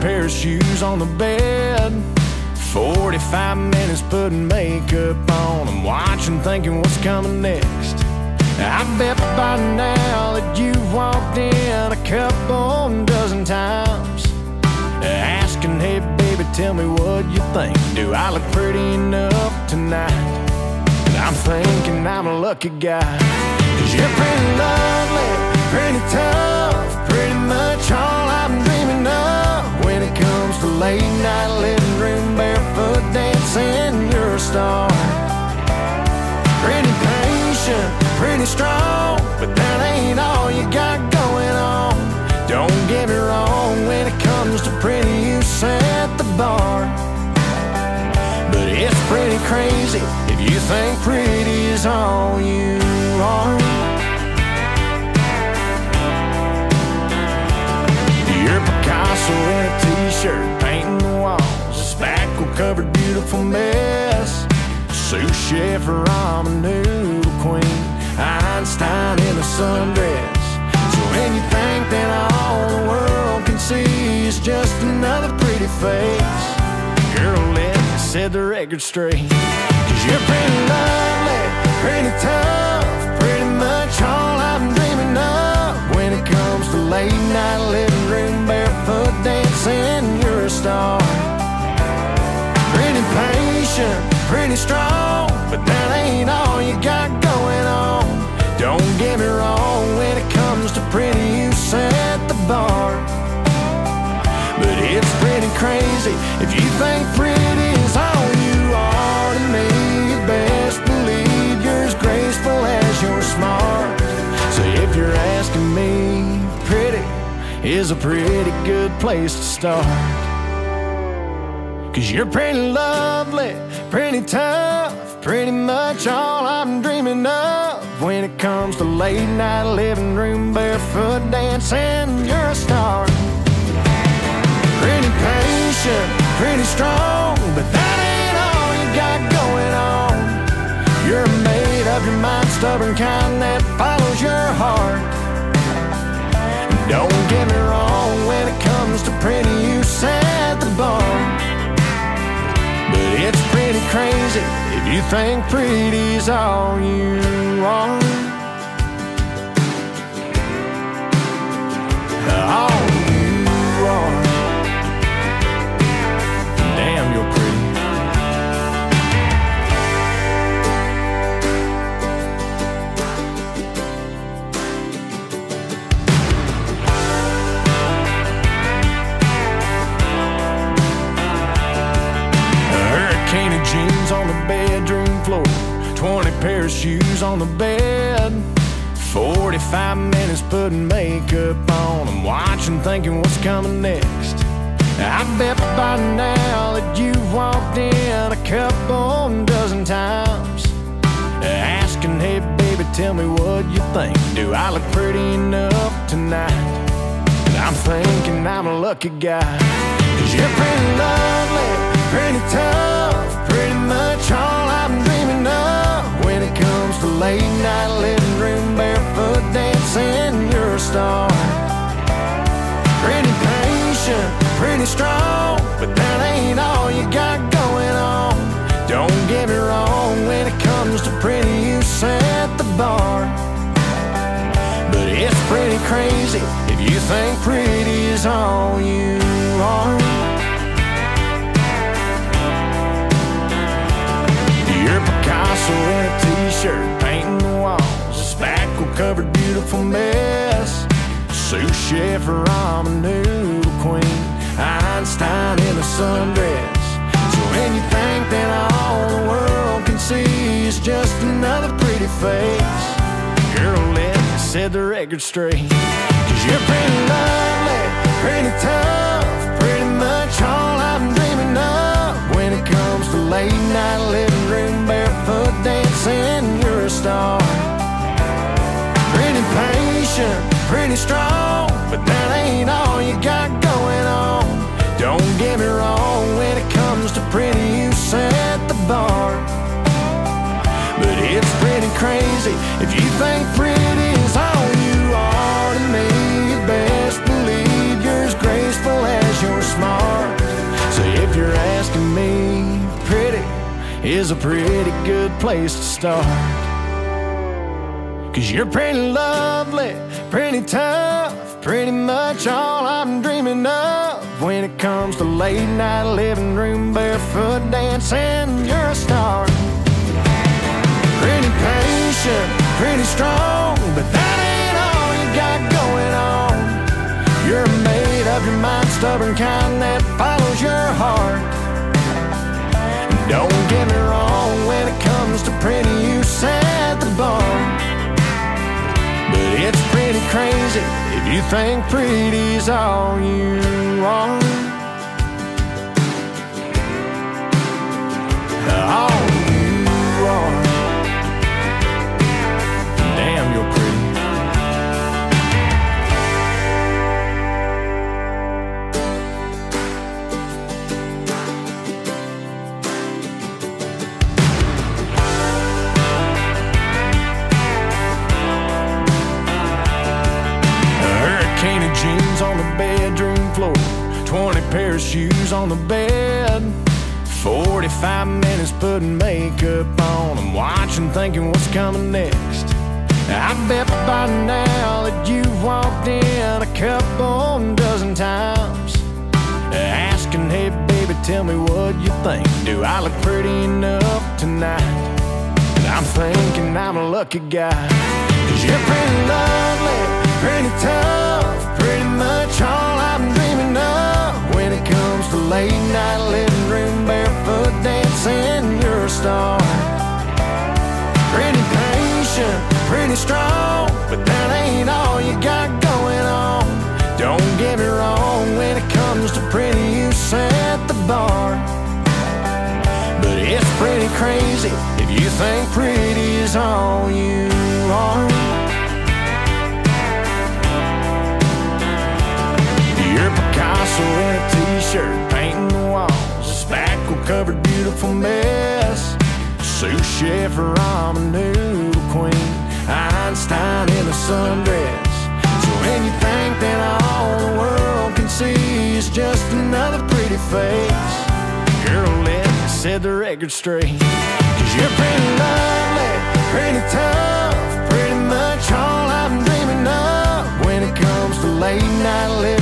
pair of shoes on the bed. 45 minutes putting makeup on. I'm watching, thinking what's coming next. I bet by now that you've walked in a couple dozen times. Asking, hey baby, tell me what you think. Do I look pretty enough tonight? And I'm thinking I'm a lucky guy. Cause you're pretty lovely, pretty tough, pretty strong, but that ain't all you got going on. Don't get me wrong, when it comes to pretty, you set the bar. But it's pretty crazy if you think pretty is all you are. You're Picasso in a t-shirt, painting the walls, a spackle covered beautiful mess. Sous chef, ramen noodle queen, Einstein in a sundress. So when you think that all the world can see is just another pretty face, girl, let me set the record straight. Cause you're pretty lovely, pretty tough, pretty much all I'm dreaming of. When it comes to late night living room, barefoot dancing, you're a star. Pretty patient, pretty strong, but that ain't all if you think pretty is all you are to me. Best believe you're as graceful as you're smart. So if you're asking me, pretty is a pretty good place to start. Cause you're pretty lovely, pretty tough, pretty much all I'm dreaming of. When it comes to late night living room, barefoot dancing, you're a star. Pretty strong, but that ain't all you got going on. You're made of your mind, stubborn kind that follows your heart. Don't get me wrong, when it comes to pretty, you set the bar. But it's pretty crazy if you think pretty's all you are. All 20 pair of shoes on the bed. 45 minutes putting makeup on. I'm watching, thinking what's coming next. I bet by now that you've walked in a couple dozen times. Asking, hey baby, tell me what you think. Do I look pretty enough tonight? And I'm thinking I'm a lucky guy. Cause you're pretty lovely, pretty tough, pretty strong, but that ain't all you got going on. Don't get me wrong, when it comes to pretty, you set the bar. But it's pretty crazy if you think pretty is all you are. You're Picasso in a t-shirt, painting the walls, a spackle covered beautiful mess. Sous chef, ramen noodle queen, Einstein in a sundress. So when you think that all the world can see is just another pretty face, girl, let me set the record straight. Cause you're pretty lovely, pretty tough, pretty much all I'm dreaming of. When it comes to late night living room, barefoot dancing, you're a star. Pretty patient, pretty strong, but that ain't all if you think pretty is all you are to me. Best believe you're as graceful as you're smart. So if you're asking me, pretty is a pretty good place to start. Cause you're pretty lovely, pretty tough, pretty much all I'm dreaming of. When it comes to late night living room, barefoot dancing, you're a star. Pretty strong, but that ain't all you got going on. You're made of your mind, stubborn kind that follows your heart. Don't get me wrong, when it comes to pretty, you set the bar. But it's pretty crazy if you think pretty's all you are. All of jeans on the bedroom floor, 20 pair of shoes on the bed. 45 minutes putting makeup on. I'm watching, thinking what's coming next. I bet by now that you've walked in a couple dozen times. Asking, hey baby, tell me what you think. Do I look pretty enough tonight? And I'm thinking I'm a lucky guy. Cause you're pretty lovely, pretty tough, strong, but that ain't all you got going on. Don't get me wrong, when it comes to pretty, you set the bar. But it's pretty crazy if you think pretty is all you are. You're Picasso in a t-shirt, painting the walls, a spackle covered beautiful mess. Sous chef, ramen noodle queen, Einstein in a sundress. So when you think that all the world can see is just another pretty face, girl, let me set the record straight. Cause you're pretty lovely, pretty tough, pretty much all I'm dreaming of. When it comes to late night living